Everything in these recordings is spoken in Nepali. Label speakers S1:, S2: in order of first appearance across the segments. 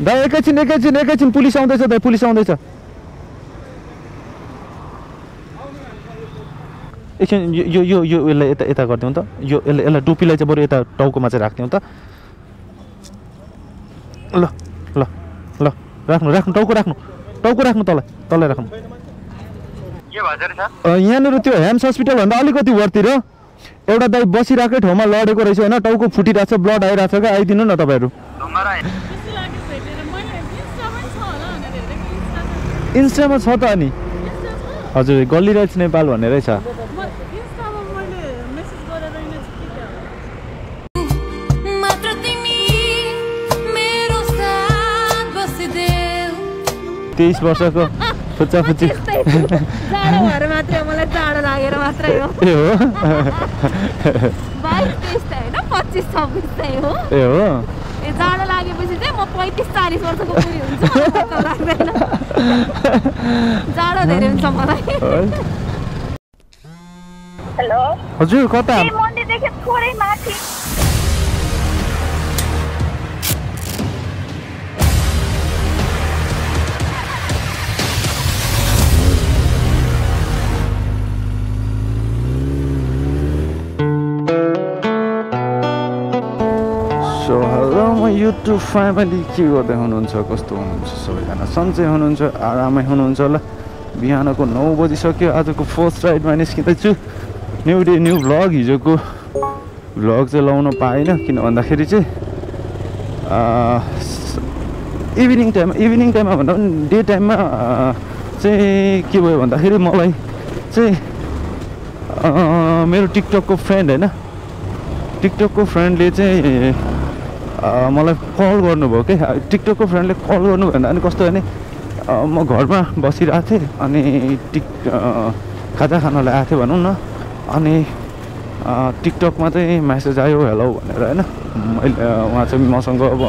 S1: दाइ एकैछिन एकैछिन एकैछिन पुलिस आउँदैछ दाइ पुलिस आउँदैछ। एकछिन यो यो यो यसलाई यता यता गरिदिउँ त। यो यसलाई यसलाई टोपीलाई चाहिँ बरु यता टाउकोमा चाहिँ राखिदिउँ त। ल ल ल राख्नु राख्नु टाउको राख्नु टाउको राख्नु तल तलै राख्नु। यहाँनिर त्यो हेम्स हस्पिटलभन्दा अलिकति वरतिर एउटा दाइ बसिरहेकै ठाउँमा लडेको रहेछ होइन टाउको फुटिरहेको छ ब्लड आइरहेको छ क्या आइदिनु न तपाईँहरू।
S2: इन्स्टामा छ
S1: त अनि। हजुर गल्ली राइट्स नेपाल भन्नेरै छ तेइस वर्षको फुच्चा फुच्ची ए हो?
S2: जाडो लागेपछि चाहिँ म पैँतिस चालिस वर्षको बुढी हुन्छु लाग्दैन जाडो धेरै हुन्छ मलाई
S3: हेलो
S1: हजुर कता
S3: मन्दिरदेखि थोरै माथि
S1: युट्युब फ्यामिली के गर्दै हुनुहुन्छ कस्तो हुनुहुन्छ सबैजना सन्चै हुनुहुन्छ आरामै हुनुहुन्छ होला बिहानको नौ बजिसक्यो आजको फर्स्ट राइडमा निस्किँदैछु न्यु डे न्यु भ्लग हिजोको भ्लग चाहिँ लाउन पाइनँ किन भन्दाखेरि चाहिँ इभिनिङ टाइममा इभिनिङ टाइममा भन्दा पनि डे टाइममा चाहिँ के भयो भन्दाखेरि मलाई चाहिँ मेरो टिकटकको फ्रेन्ड होइन टिकटकको फ्रेन्डले चाहिँ मलाई कल गर्नुभयो कि? टिकटकको फ्रेन्डले कल गर्नु भन्दा अनि कस्तो भने म घरमा बसिरहेको थिएँ अनि टिक खाजा खान आएको थिएँ भनौँ न। अनि टिकटकमा चाहिँ म्यासेज आयो हेलो भनेर होइन। मैले उहाँ चाहिँ मसँग अब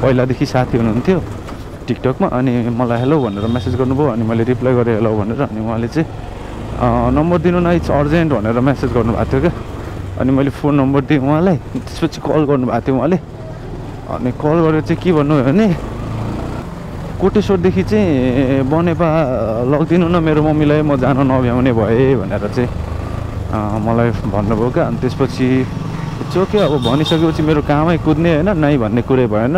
S1: पहिलादेखि साथी हुनुहुन्थ्यो टिकटकमा। अनि मलाई हेलो भनेर म्यासेज गर्नुभयो। अनि मैले रिप्लाई गरेँ हेलो भनेर। अनि उहाँले चाहिँ नम्बर दिनु न इट्स अर्जेन्ट भनेर म्यासेज गर्नुभएको थियो क्या अनि मैले फोन नम्बर दिएँ उहाँलाई। त्यसपछि कल गर्नुभएको थियो उहाँले। अनि कल गरेर चाहिँ के भन्नुभयो भने कोटेश्वरदेखि चाहिँ बनेपा लगिदिनु न मेरो मम्मीलाई म जान नभ्याउने भएँ भनेर चाहिँ मलाई भन्नुभयो क्या अनि त्यसपछि चोक्यो अब भनिसकेपछि मेरो कामै कुद्ने होइन नै भन्ने कुरै भएन।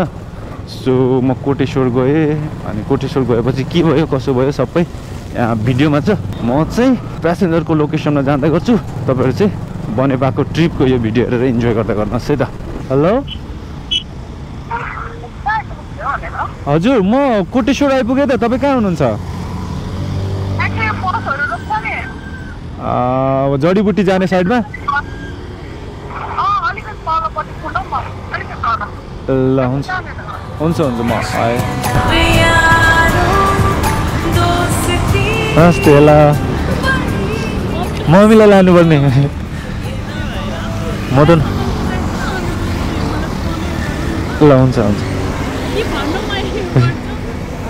S1: सो म कोटेश्वर गएँ। अनि कोटेश्वर गएपछि के भयो कसो भयो सबै यहाँ भिडियोमा छ। म चाहिँ प्यासेन्जरको लोकेसनमा जाँदै गर्छु। तपाईँहरू चाहिँ बनेपाको ट्रिपको यो भिडियो हेरेर इन्जोय गर्दै गर्नुहोस् है त। हेलो? हजुर म कोटेश्वर आइपुगेँ त तपाईँ कहाँ हुनुहुन्छ? जडीबुटी जाने साइडमा? ल हुन्छ। हुन्छ हुन्छ म नमस्ते ल मम्मीलाई लानुपर्ने। मदन ल हुन्छ हुन्छ
S2: के भन्नु मैले गर्छु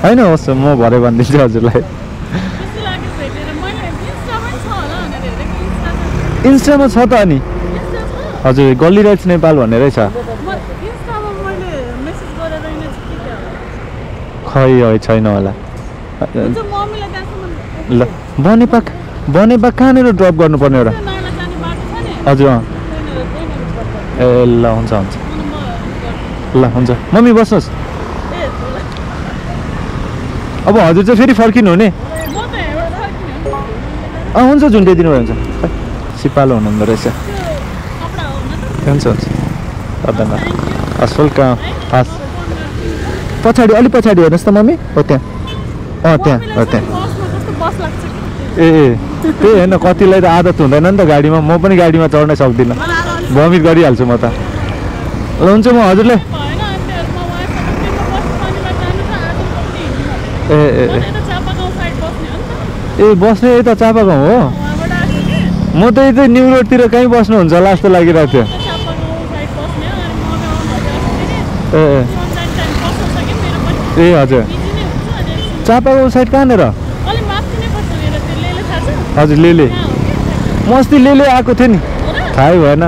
S1: होइन होस् म भरे भनिदिन्छु हजुरलाई
S2: इन्स्टामा छ भनेर
S1: त अनि? हजुर गल्ली राइट्स नेपाल भन्नेरै छ। खै है छैन होला। ल बनेपा बनेपा कहाँनिर ड्रप गर्नुपर्ने एउटा? हजुर अँ। ए ल हुन्छ हुन्छ। ल हुन्छ। मम्मी बस्नुहोस्। अब हजुर चाहिँ फेरि फर्किनु हुने। अँ हुन्छ झुन्ड्याइदिनु भयो हुन्छ। सिपालु हुनुहुँदो रहेछ। हुन्छ हुन्छ। धन्यवाद। हस् वेलकम हस्। पछाडि अलिक पछाडि हेर्नुहोस् त मम्मी। हो त्यहाँ। अँ त्यहाँ हो त्यहाँ। ए। त्यही होइन कतिलाई त आदत हुँदैन नि त गाडीमा। म पनि गाडीमा चढ्नै सक्दिनँ। भमिट गरिहाल्छु म त। ल हुन्छ म हजुरले
S2: भएन अनि त्यो म उहाँसँग तिम्रो बस शनिबार जानु छ आज कति हिँड्नु भनेको
S1: ए ए
S2: यता बस्ने हो
S1: यता हो
S2: उहाँबाट आएको कि
S1: म त यतै न्यु रोडतिर कहीँ बस्नुहुन्छ होला जस्तो लागिरहेको थियो
S2: हो
S1: ए ए हजुर
S2: एकछिन
S1: चापागाउँ साइड कहाँनिर हजुर लेले
S2: हो
S1: म अस्ति लेले आएको थिएँ नि
S2: हो
S1: थाहै भएन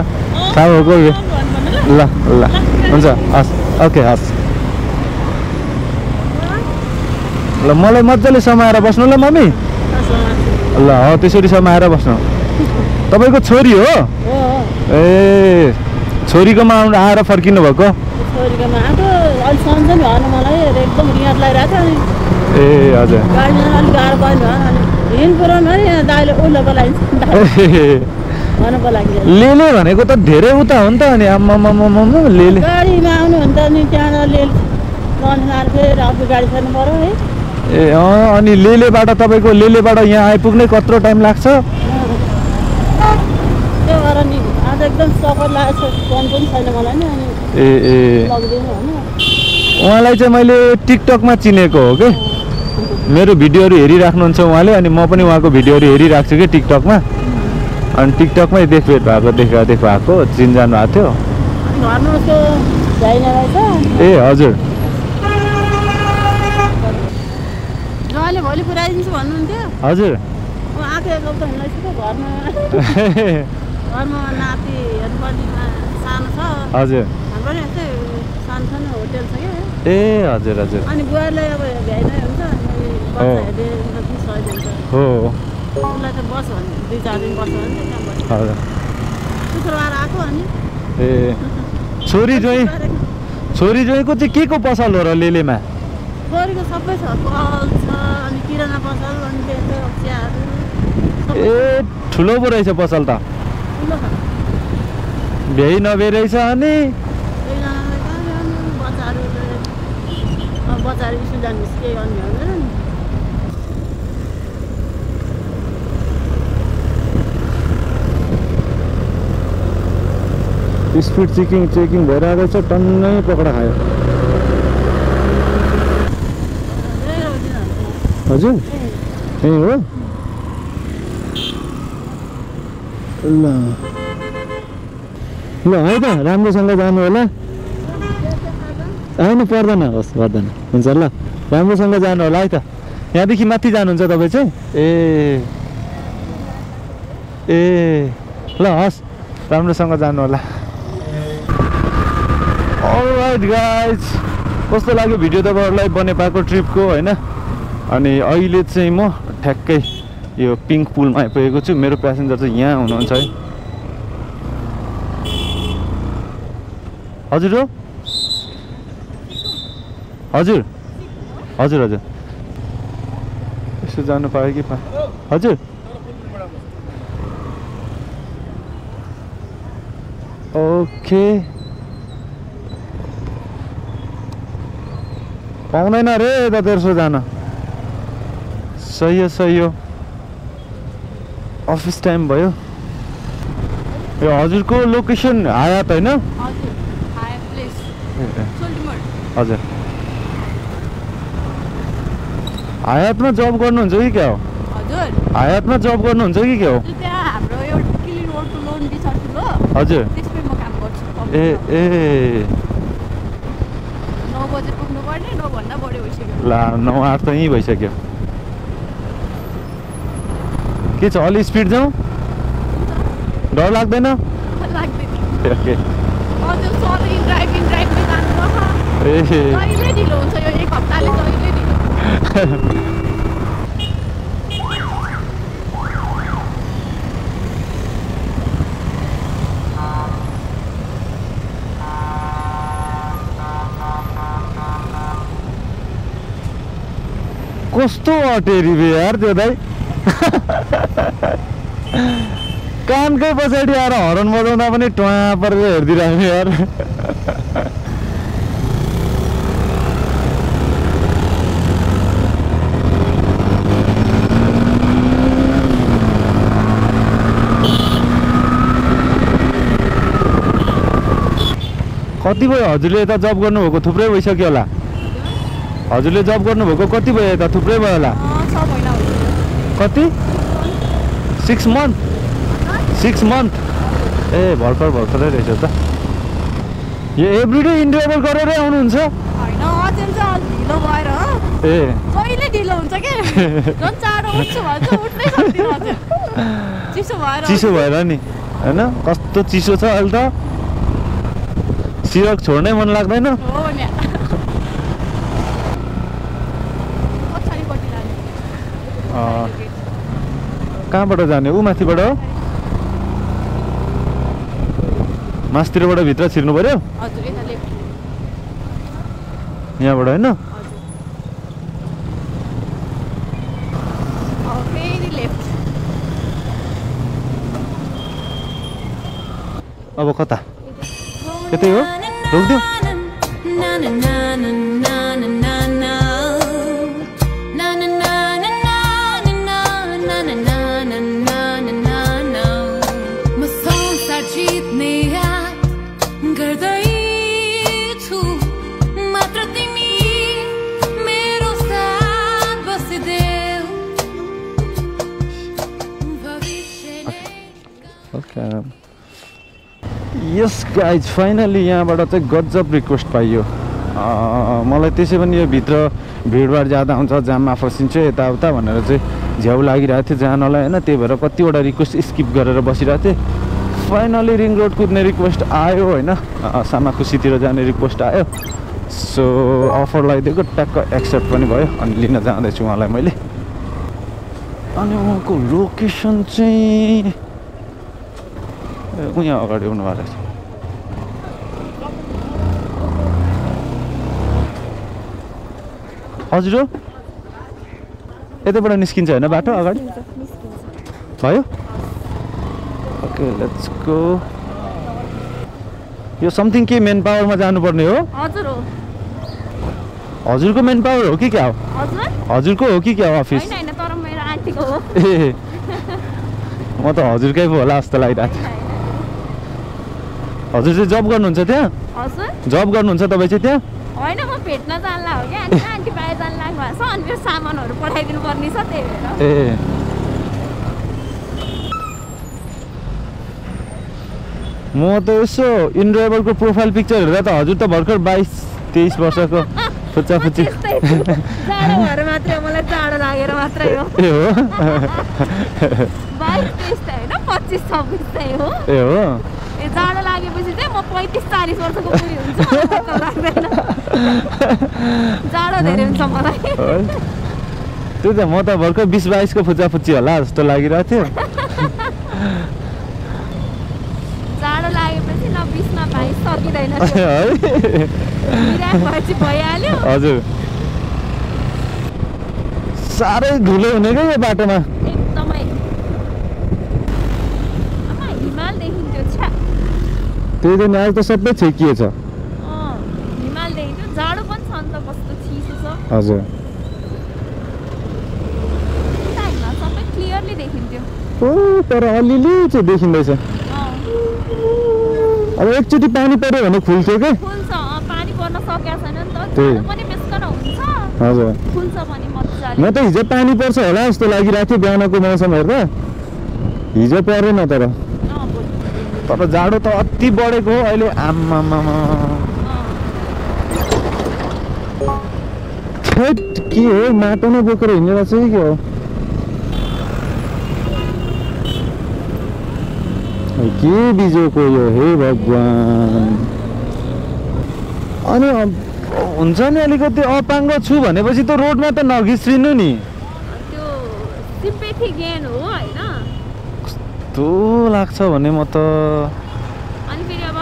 S1: थाहा भएको
S2: ल
S1: ल हुन्छ हस् ओके हस् ल मलाई मजाले समाएर बस्नु ल मम्मी ल हो त्यसरी समाएर बस्नु। तपाईँको छोरी हो? ए छोरीकोमा आउनु आएर फर्किनु भएको? ए हजुर।
S2: पर्यो
S1: लेले भनेको त धेरै उता हो नि त अनि आम्मामामामा लेले।
S2: गाडीमा आउनु भने त अनि त्यहाँ ले रन्सार फेरि अर्को गाडी फेर्नु पऱ्यो है।
S1: ए अँ अनि लेलेबाट तपाईँको लेलेबाट यहाँ आइपुग्ने कत्रो टाइम लाग्छ? ए ए। उहाँलाई चाहिँ मैले टिकटकमा चिनेको हो कि? मेरो भिडियोहरू हेरिराख्नुहुन्छ उहाँले अनि म पनि उहाँको भिडियोहरू हेरिरहेको छु कि टिकटकमा? अनि टिकटकमै देखभेट भएको देखा देख भएको चिनजान भएको थियो। ए हजुर।
S2: जहिले भोलि पुऱ्याइदिन्छु भन्नुहुन्थ्यो।
S1: हजुर।
S2: आएको घरमा। घरमा नातिहरू सानो छ।
S1: हजुर।
S2: हाम्रो नि यस्तै सानो सानो होटेल छ क्या।
S1: ए हजुर हजुर।
S2: अनि बुहारीलाई अब भ्याइनै हुन्छ।
S1: हो।
S2: उसलाई त बस दुई चार दिन बस्छ भने त्यहाँ बस्छ।
S1: हजुर।
S2: शुक्रबार आएको अनि।
S1: ए। छोरी जोइ छोरी जोइको चाहिँ के को पसल हो र लेलेमा?
S2: छोरीको सबै छ कल छ अनि किराना पसल अनि त्यस्तो चियाहरू
S1: ए ठुलो पो रहेछ पसल त भ्याइ नभ्याइ रहेछ अनि
S2: बच्चाहरू स्कुल जानु केही नि
S1: स्पिड चेकिङ चेकिङ भइरहेको छ टन्नै पकडा खायो
S2: धेरै रोजिन
S1: हजुर। ए हो। ल। ल है त राम्रोसँग जानु होला। होइन पर्दैन होस् पर्दैन। हुन्छ ल। राम्रोसँग जानु होला है त। यहाँदेखि माथि जानुहुन्छ तपाईँ चाहिँ? ए। ए। ल हस् राम्रोसँग जानु होला। गाइज कस्तो लाग्यो भिडियो तपाईँहरूलाई बनेपाको ट्रिपको होइन? अनि अहिले चाहिँ म ठ्याक्कै यो पिङ्क पुलमा आइपुगेको छु। मेरो प्यासेन्जर चाहिँ यहाँ हुनुहुन्छ है। हजुर हो? हजुर। हजुर हजुर। यसो जानु पायो कि पाएँ हजुर। ओके। पाउँदैन रे यता तेर्सो जान। सही हो सही हो। अफिस टाइम भयो। यो हजुरको लोकेसन आयात होइन?
S4: हजुर
S1: ए, ए, हायातमा जब गर्नुहुन्छ कि क्या हो? हायातमा जब गर्नुहुन्छ कि क्या हो? हजुर। ए ए। ला नौ आठ त यहीँ भइसक्यो। के छ अलि स्पिड जाउँ डर लाग्दैन
S4: लाग्दैन
S1: ओके
S4: हजुर सधैँ ड्राइभिङ ड्राइभमै जानुपर्छ
S1: ए
S4: जहिले ढिलो हुन्छ यो एक हप्ताले जहिले ढिलो
S1: कस्तो अटेरी बे यार त्यो दाइ कानकै पछाडि आएर हरन बजाउँदा पनि टुवा परेर हेरिदिरहेको यार। कति भयो हजुरले यता जब गर्नुभएको? थुप्रै भइसक्यो होला। हजुरले जब गर्नुभएको भयो यता? थुप्रै भयो होला। कति? सिक्स मन्थ सिक्स मन्थ ए भर्खर भर्खरै रहेछ त। यो एभ्रिडे इन्टरभल गरेरै आउनुहुन्छ? ए।
S4: चिसो भएर
S1: नि होइन? कस्तो चिसो छ अहिले त? सिरक छोड्नै मन लाग्दैन
S4: हो नि पछाडि
S1: कहाँबाट जाने? ऊ माथिबाट? मासतिरबाट भित्र छिर्नु पऱ्यो यहाँबाट होइन?
S4: अब
S1: कता? यतै हो? रोकिदिउँ। वेलकम यस गाइज फाइनली यहाँबाट चाहिँ गजब रिक्वेस्ट पाइयो। मलाई त्यसै पनि यो भित्र भिडभाड ज्यादा हुन्छ जाममा फसिन्छ यताउता भनेर चाहिँ झ्याउ लागिरहेको थियो जानलाई होइन? त्यही भएर कतिवटा रिक्वेस्ट स्किप गरेर बसिरहेको थिएँ। फाइनली रिङ रोड कुद्ने रिक्वेस्ट आयो होइन? अँ, सामाखुसीतिर जाने रिक्वेस्ट आयो। सो अफर लगाइदिएको ट्याक्क एक्सेप्ट पनि भयो। अनि लिन जाँदैछु उहाँलाई मैले। अनि उहाँको लोकेसन चाहिँ यहाँ अगाडि आउनु भएको रहेछ हजुर हो? यतैबाट निस्किन्छ होइन बाटो अगाडि? भयो। ओके लेट्स गो यो समथिङ के मेन पावरमा जानुपर्ने हो?
S4: हजुर हो।
S1: हजुरको मेन पावर हो कि क्या? हो
S4: हजुर।
S1: हजुरको हो कि क्या हो अफिस ए म त हजुरकै पो होला जस्तो लागिरहेको हजुर चाहिँ जब गर्नुहुन्छ त्यहाँ? जब गर्नुहुन्छ तपाईँ चाहिँ त्यहाँ?
S4: होइन म भेट्न जानला हो क्या। आन्टी बाहिर जानु लाग्नु भएको छ। अनि मेरो सामानहरू पठाइदिनु पर्ने छ त्यही भएर।
S1: ए। म त यसो इन्ड्राइभरको प्रोफाइल पिक्चर हेर्दा त हजुर त भर्खर बाइस तेइस वर्षको फुच्चा फुच्ची
S4: मलाई लागेर मात्रै हो।
S1: ए हो?
S4: बाइस तेइस त होइन पच्चिस छब्बिस चाहिँ हो।
S1: ए हो?
S4: लागेपछि चाहिँ म पैँतिस चालिस वर्षको बुढी हुन्छु लाग्दैन जाडो धेरै हुन्छ मलाई।
S1: त्यही त म त भर्खर बिस बाइसको फुच्चा फुच्ची होला जस्तो लागिरहेको थियो
S4: जाडो लागेपछि न बिस न बाइस सकिँदैन भइहाल्यो
S1: हजुर साह्रै धुलो हुने क्या यो बाटोमा त्यही दिन आज त सबै छेकिएछ
S4: अँ हिमाल देखिन्थ्यो जाडो पनि छ नि त कस्तो चिसो छ।
S1: हजुर। ओ तर अलिअलि चाहिँ देखिँदैछ। अब एकचोटि पानी पऱ्यो भने खुल्थ्यो क्या
S4: हुन्छ।
S1: हजुर। म त हिजो पानी पर्छ होला जस्तो लागिरहेको थियो बिहानको मौसम हेर्दा हिजो परेन तर। तर जाडो त अति बढेको हो अहिले
S4: अँ।
S1: थेट के हो? माटो नै बोकेर हिँडेर चाहिँ के हो? के बिजोको यो हे भगवान्? अनि हुन्छ नि अलिकति अपाङ्ग छु भनेपछि त रोडमा त नघिस्रिनु नि
S4: त्यो सिम्पेथी गेन हो होइन
S1: कस्तो लाग्छ भने म त
S4: अनि फेरि अब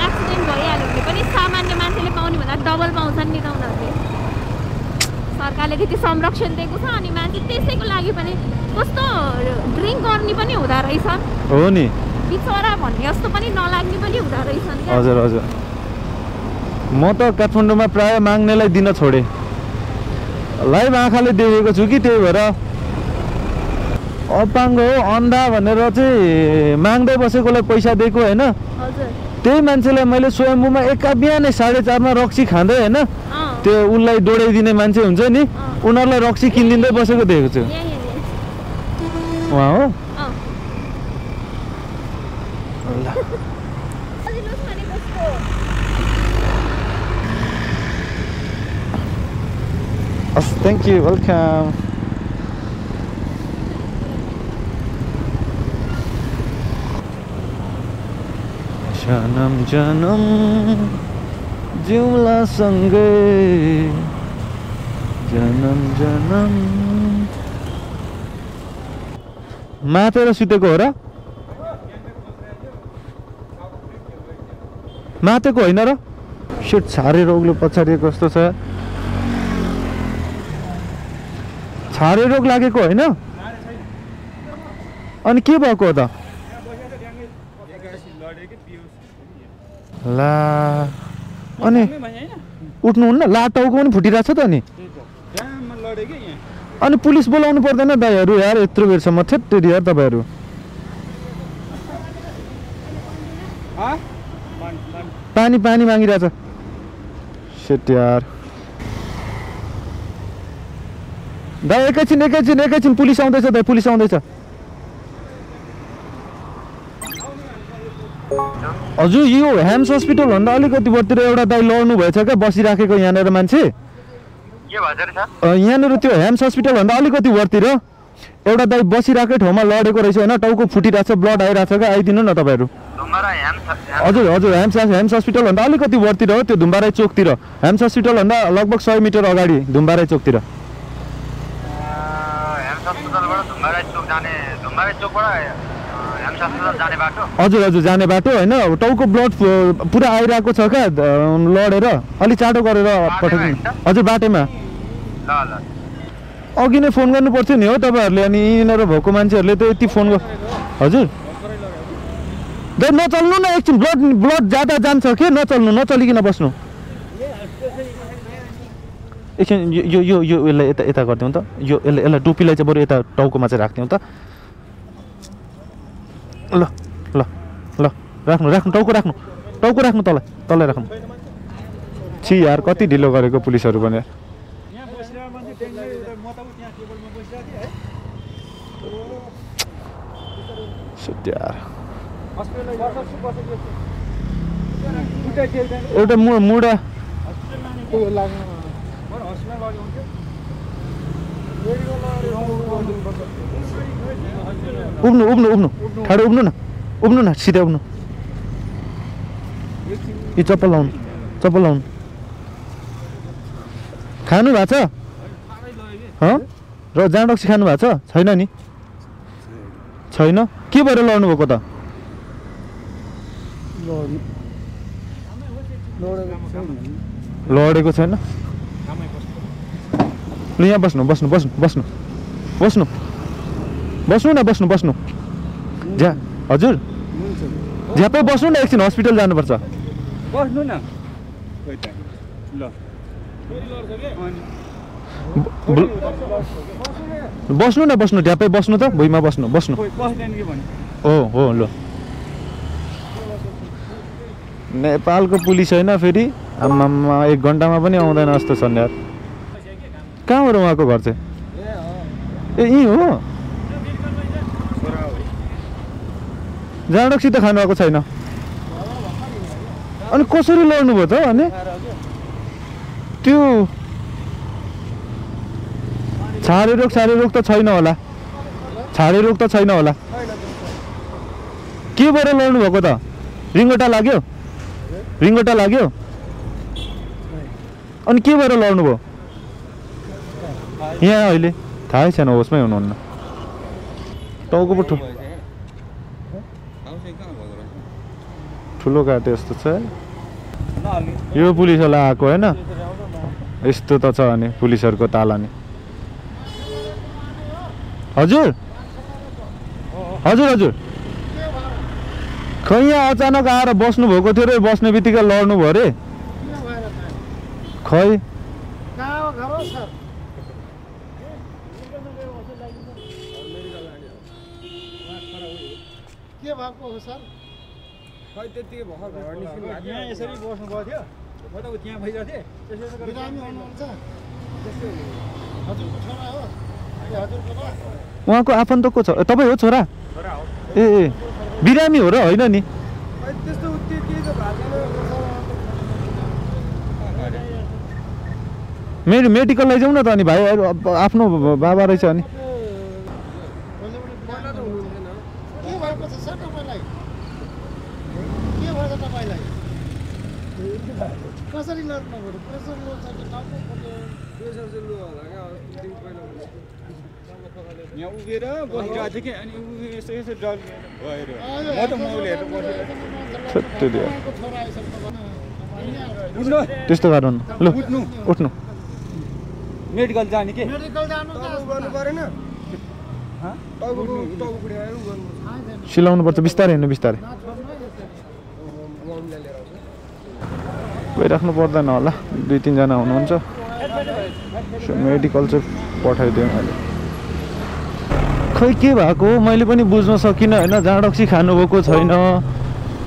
S4: एक्सिडेन्ट भइहाल्यो भने पनि सामान्य मान्छेले पाउने भन्दा डबल पाउँछन् नि त उनीहरूले। सरकारले त्यति संरक्षण दिएको छ अनि मान्छे त्यसैको लागि पनि कस्तो ड्रिङ्क गर्ने पनि हुँदो रहेछ।
S1: हो नि।
S4: बिचरा भन्ने जस्तो पनि नलाग्ने पनि हुँदो रहेछन् क्या।
S1: हजुर हजुर। म त काठमाडौँमा प्राय माग्नेलाई दिन छोडेँ। लाइभ आँखाले देखेको छु कि त्यही भएर अपाङ्ग हो अन्धा भनेर चाहिँ माग्दै बसेकोलाई पैसा दिएको होइन? त्यही मान्छेलाई मैले स्वयम्भूमा एका बिहानै साढे चारमा रक्सी खाँदै होइन त्यो उसलाई डोडाइदिने मान्छे हुन्छ नि उनीहरूलाई रक्सी किनिदिँदै बसेको देखेको छु। उहाँ हो। हस् थ्याङ्क यू वेलकम जनम जनम जिउला सँगै जनम जनम मातेर सुतेको हो र मातेको होइन र सेट छारे रोगले पछाडि कस्तो छ छारे रोग लागेको होइन अनि के भएको हो त ला। अनि उठ्नुहुन्न ला टाउको पनि फुटिरहेको छ त अनि। अनि पुलिस बोलाउनु पर्दैन दाइहरू यार यत्रो बेरसम्म थेत्तेरी यार तपाईँहरू। पानी पानी मागिरहेछ। सेट यार। दाइ एकैछिन एकैछिन एकैछिन पुलिस आउँदैछ दाइ पुलिस आउँदैछ। हजुर यो ह्याम्स हस्पिटलभन्दा अलिकति बरतिर एउटा दाइ लड्नु भएछ क्या बसिराखेको यहाँनिर मान्छे? यहाँनिर त्यो ह्याम्स हस्पिटलभन्दा अलिकति बरतिर एउटा दाइ बसिरहेकै ठाउँमा लडेको रहेछ होइन? टाउको फुटिरहेको छ ब्लड आइरहेको छ क्या आइदिनु न तपाईँहरू। हजुर हजुर ह्याम्स ह्याम्स हस्पिटलभन्दा अलिकति बरतिर हो त्यो धुम्बाराई चोकतिर। ह्याम्स हस्पिटलभन्दा लगभग सय मिटर अगाडि धुम्बाराई चोकतिर।
S5: चोक जाने
S1: हजुर हजुर जाने बाटो होइन। टाउको ब्लड पुरा आइरहेको छ क्या लडेर। अलिक चाँडो गरेर पठाइदिनु? हजुर बाटोमा।
S5: ल ल।
S1: अघि नै फोन गर्नु पर्थ्यो नि हो तपाईँहरूले अनि यिनीहरू भएको मान्छेहरूले त यति फोन गर हजुर। दाइ नचल्नु न एकछिन ब्लड ब्लड ज्यादा जान्छ कि? नचल्नु नचलिकन बस्नु। एकछिन यो यो यो यसलाई यता यता गरिदिउँ त। यो यसलाई यसलाई टोपीलाई चाहिँ बरु यता टाउकोमा चाहिँ राखिदिउँ त। ल ल ल राख्नु राख्नु टाउको राख्नु टाउको राख्नु तल तलै राख्नु। छि यार कति ढिलो गरेको पुलिसहरू यार। एउटा मुडा। उब्नु उब्नु उब्नु ठाडो उब्नु न उब्नु न सिधै उब्नु यो चप्पल लाउनु चप्पल लाउनु खानु भएको छ हँ र जाँड रक्सी खानु भएको छ छैन नि छैन के भएर लड्नु भएको त लडेको छैन ल यहाँ बस्नु बस्नु बस्नु बस्नु बस्नु बस्नु न बस्नु बस्नु झ्या हजुर। झ्यापै बस्नु न एकछिन हस्पिटल जानुपर्छ।
S6: बस्नु न
S1: बस्नु न बस्नु ढ्यापै बस्नु त भुइँमा बस्नु बस्नु हो हो ल। नेपालको पुलिस होइन फेरि। आम्मामा एक घन्टामा पनि आउँदैन जस्तो छ नि यार। कहाँ हो र उहाँको घर चाहिँ? ए यहीँ हो? जाँडक्सी त खानुभएको छैन। अनि कसरी लड्नु भयो त अनि? त्यो छारे रोग छारे रोग त छैन होला। छारे रोग त छैन होला। के भएर लड्नु भएको त? रिङ्गोटा लाग्यो? रिङ्गोटा लाग्यो? अनि के भएर लड्नु भयो? यहाँ अहिले थाहै छैन होसमै हुनुहुन्न टाउको पो ठु ठुलो काटे जस्तो छ यो पुलिसवाला आएको होइन यस्तो त छ अनि पुलिसहरूको ताला नि हजुर हजुर हजुर खै यहाँ अचानक आएर बस्नु भएको थियो रे बस्ने बित्तिकै लड्नु भयो अरे खै
S6: हो सर? खै त्यतिकै भर्खर घर निस्किनु भएको यहाँ यसरी बस्नु भएको थियो म त त्यहाँ भइरहेको थिएँ। त्यसो बिरामी हुनुहुन्छ? हजुरको छोरा हो?
S1: उहाँको आफन्त को छ तपाईँ हो छोरा? ए ए। बिरामी हो र होइन नि? मेरो मेडिकल लैजाउँ न त अनि भाइ आफ्नो बाबा रहेछ अनि
S6: के भएको छ सर तपाईँलाई के भएछ तपाईँलाई कसरी लड्नु पऱ्यो प्रेसर लो छ कि टाउको फुट्यो प्रेसर चाहिँ लो होला क्या यहाँ उभिएर कि अनि डर म त
S1: त्यस्तो गरौँ न लु
S6: उठ्नु
S1: उठ्नु
S6: मेडिकल जाने के
S1: सिलाउनु पर्छ बिस्तारै हिँड्नु बिस्तारै गइराख्नु पर्दैन होला दुई तिनजना हुनुहुन्छ मेडिकल चाहिँ पठाइदिएँ मैले खै के भएको? मैले पनि बुझ्न सकिनँ होइन? जाँडक्सी खानुभएको छैन।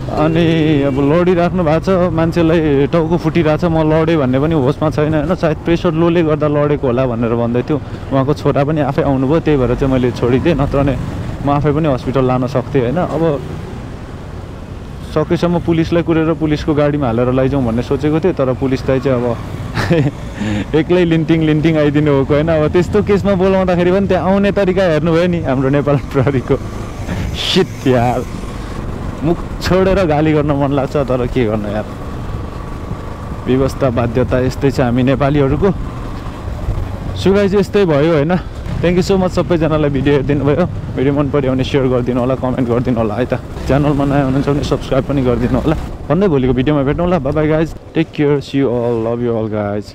S1: अनि अब लडिराख्नु भएको छ मान्छेलाई टाउको फुटिरहेको छ म लडेँ भन्ने पनि होसमा छैन होइन? सायद प्रेसर लोले गर्दा लडेको होला भनेर भन्दै थियो। उहाँको छोरा पनि आफै आउनुभयो त्यही भएर चाहिँ मैले छोडिदिएँ नत्र भने म आफै पनि हस्पिटल लान सक्थेँ होइन? अब सकेसम्म पुलिसलाई कुरेर पुलिसको गाडीमा हालेर लैजाउँ भन्ने सोचेको थिएँ तर पुलिस दाइ चाहिँ अब एक्लै लिन्टिङ लिन्टिङ आइदिनु भएको होइन। अब त्यस्तो केसमा बोलाउँदाखेरि पनि त्यहाँ आउने तरिका हेर्नुभयो नि हाम्रो नेपाल प्रहरीको। सिट यार। मुख छोडेर गाली गर्न मन लाग्छ तर के गर्नु यार। व्यवस्था बाध्यता यस्तै छ हामी नेपालीहरूको। सुगाइ चाहिँ यस्तै भयो होइन। थ्याङ्क यू सो मच सबैजनालाई भिडियो हेरिदिनु भयो भिडियो मन पऱ्यो भने सेयर गरिदिनु होला कमेन्ट गरिदिनु होला है त। च्यानलमा नयाँ हुनुहुन्छ भने सब्सक्राइब पनि गरिदिनु होला। भन्दै भोलिको भिडियोमा भेटौँ ल bye guys take care see you all love you all guys